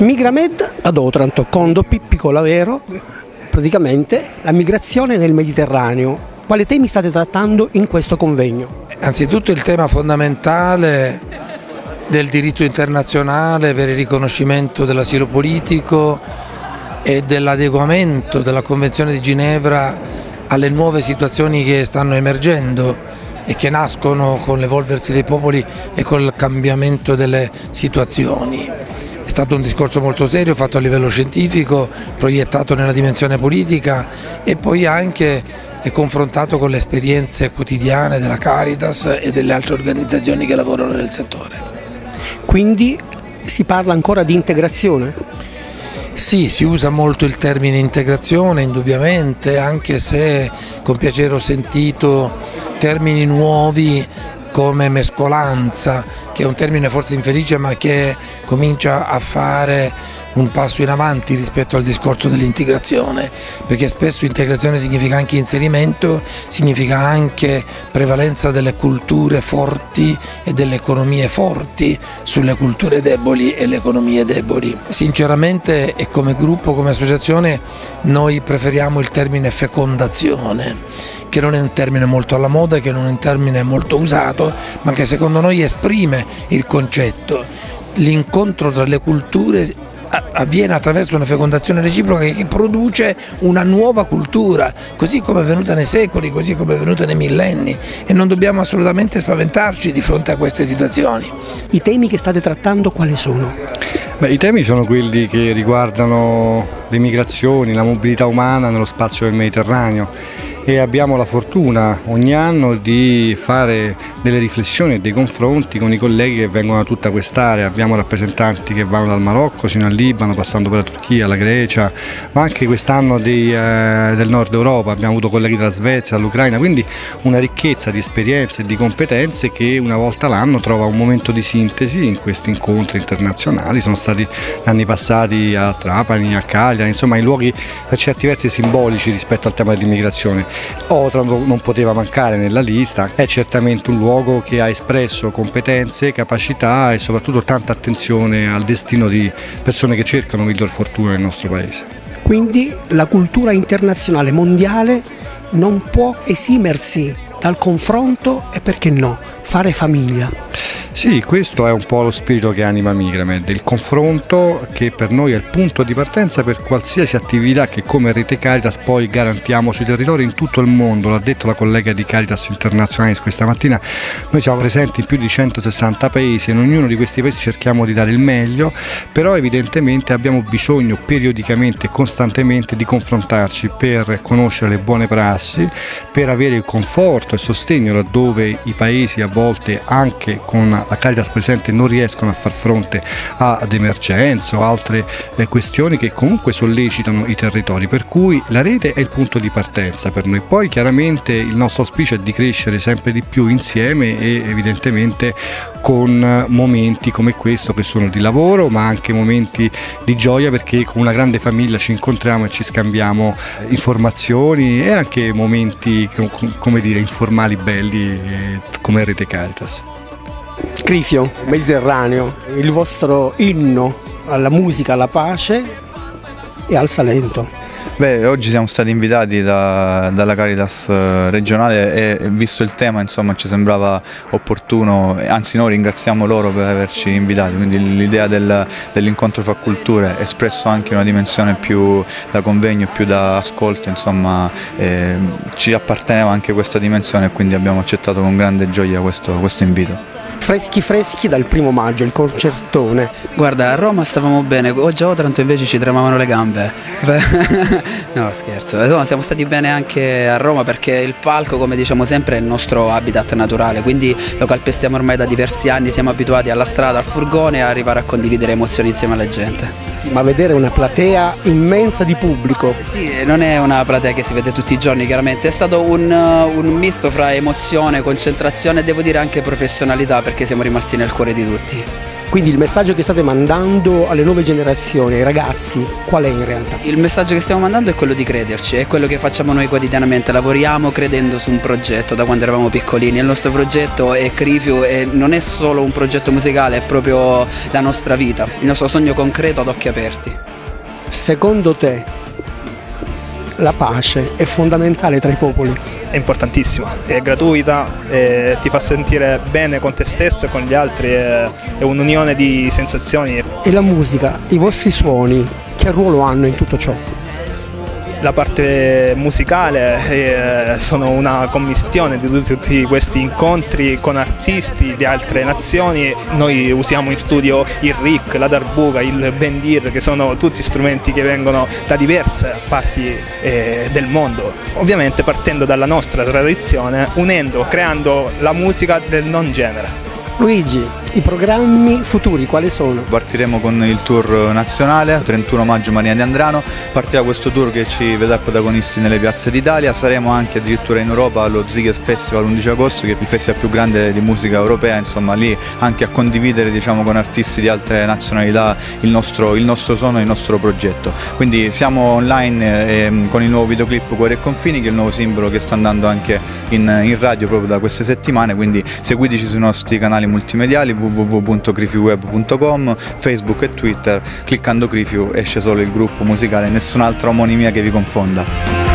Migramed ad Otranto, Condo, Pippico Lavero, praticamente la migrazione nel Mediterraneo. Quali temi state trattando in questo convegno? Anzitutto il tema fondamentale del diritto internazionale per il riconoscimento dell'asilo politico e dell'adeguamento della Convenzione di Ginevra alle nuove situazioni che stanno emergendo e che nascono con l'evolversi dei popoli e col cambiamento delle situazioni. È stato un discorso molto serio fatto a livello scientifico, proiettato nella dimensione politica e poi anche confrontato con le esperienze quotidiane della Caritas e delle altre organizzazioni che lavorano nel settore. Quindi si parla ancora di integrazione? Sì, si usa molto il termine integrazione, indubbiamente, anche se con piacere ho sentito termini nuovi come mescolanza, che è un termine forse infelice ma che comincia a fare un passo in avanti rispetto al discorso dell'integrazione, perché spesso integrazione significa anche inserimento, significa anche prevalenza delle culture forti e delle economie forti sulle culture deboli e le economie deboli. Sinceramente e come gruppo, come associazione, noi preferiamo il termine fecondazione che non è un termine molto alla moda, che non è un termine molto usato, ma che secondo noi esprime il concetto. L'incontro tra le culture avviene attraverso una fecondazione reciproca che produce una nuova cultura, così come è venuta nei secoli, così come è venuta nei millenni e non dobbiamo assolutamente spaventarci di fronte a queste situazioni. I temi che state trattando quali sono? Beh, I temi sono quelli che riguardano le migrazioni, la mobilità umana nello spazio del Mediterraneo e abbiamo la fortuna ogni anno di fare delle riflessioni e dei confronti con i colleghi che vengono da tutta quest'area. Abbiamo rappresentanti che vanno dal Marocco sino al Libano, passando per la Turchia, la Grecia, ma anche quest'anno eh, del nord Europa abbiamo avuto colleghi dalla Svezia, dall'Ucraina, quindi una ricchezza di esperienze e di competenze che una volta l'anno trova un momento di sintesi in questi incontri internazionali. Sono stati anni passati a Trapani, a Cagliari, insomma in luoghi per certi versi simbolici rispetto al tema dell'immigrazione. Otranto non poteva mancare nella lista, è certamente un luogo che ha espresso competenze, capacità e soprattutto tanta attenzione al destino di persone che cercano miglior fortuna nel nostro paese. Quindi la cultura internazionale mondiale non può esimersi dal confronto e perché no, fare famiglia. Sì, questo è un po' lo spirito che anima Migramed, il confronto che per noi è il punto di partenza per qualsiasi attività che come Rete Caritas poi garantiamo sui territori in tutto il mondo, l'ha detto la collega di Caritas Internazionale questa mattina, noi siamo presenti in più di 160 paesi e in ognuno di questi paesi cerchiamo di dare il meglio, però evidentemente abbiamo bisogno periodicamente e costantemente di confrontarci per conoscere le buone prassi, per avere il conforto e sostegno laddove i paesi a volte anche con la Caritas presente non riescono a far fronte ad emergenze o altre eh, questioni che comunque sollecitano i territori, per cui la rete è il punto di partenza per noi. Poi chiaramente il nostro auspicio è di crescere sempre di più insieme e evidentemente con momenti come questo che sono di lavoro ma anche momenti di gioia perché con una grande famiglia ci incontriamo e ci scambiamo informazioni e anche momenti come dire informali belli eh, come Rete Caritas. Crifio, Mediterraneo, il vostro inno alla musica, alla pace e al Salento. Beh, oggi siamo stati invitati da, dalla Caritas eh, regionale e visto il tema insomma, ci sembrava opportuno, anzi noi ringraziamo loro per averci invitati, quindi l'idea del, dell'incontro fra culture espresso anche una dimensione più da convegno, più da ascolto, insomma eh, ci apparteneva anche questa dimensione e quindi abbiamo accettato con grande gioia questo, questo invito freschi freschi dal primo maggio, il concertone. Guarda, a Roma stavamo bene, oggi a Otranto invece ci tremavano le gambe. no, scherzo. No, siamo stati bene anche a Roma perché il palco, come diciamo sempre, è il nostro habitat naturale, quindi lo calpestiamo ormai da diversi anni, siamo abituati alla strada, al furgone e a arrivare a condividere emozioni insieme alla gente. Sì, ma vedere una platea immensa di pubblico. Sì, non è una platea che si vede tutti i giorni, chiaramente, è stato un, un misto fra emozione, concentrazione e devo dire anche professionalità perché perché siamo rimasti nel cuore di tutti. Quindi il messaggio che state mandando alle nuove generazioni, ai ragazzi, qual è in realtà? Il messaggio che stiamo mandando è quello di crederci, è quello che facciamo noi quotidianamente, lavoriamo credendo su un progetto da quando eravamo piccolini. Il nostro progetto è Crifio e non è solo un progetto musicale, è proprio la nostra vita, il nostro sogno concreto ad occhi aperti. Secondo te la pace è fondamentale tra i popoli? È importantissima, è gratuita, è, ti fa sentire bene con te stesso e con gli altri, è, è un'unione di sensazioni. E la musica, i vostri suoni, che ruolo hanno in tutto ciò? La parte musicale eh, sono una commistione di tutti questi incontri con artisti di altre nazioni. Noi usiamo in studio il RIC, la darbuga, il bendir, che sono tutti strumenti che vengono da diverse parti eh, del mondo. Ovviamente partendo dalla nostra tradizione, unendo, creando la musica del non genere. Luigi, i programmi futuri quali sono? Partiremo con il tour nazionale, 31 maggio Maria di Andrano, partirà questo tour che ci vedrà protagonisti nelle piazze d'Italia, saremo anche addirittura in Europa allo Ziget Festival 11 agosto che è il festival più grande di musica europea, insomma lì anche a condividere diciamo, con artisti di altre nazionalità il nostro, il nostro suono e il nostro progetto. Quindi siamo online eh, con il nuovo videoclip Cuore e Confini che è il nuovo simbolo che sta andando anche in, in radio proprio da queste settimane, quindi seguiteci sui nostri canali multimediali www.crifiweb.com, Facebook e Twitter, cliccando Crifiu esce solo il gruppo musicale, nessun'altra omonimia che vi confonda.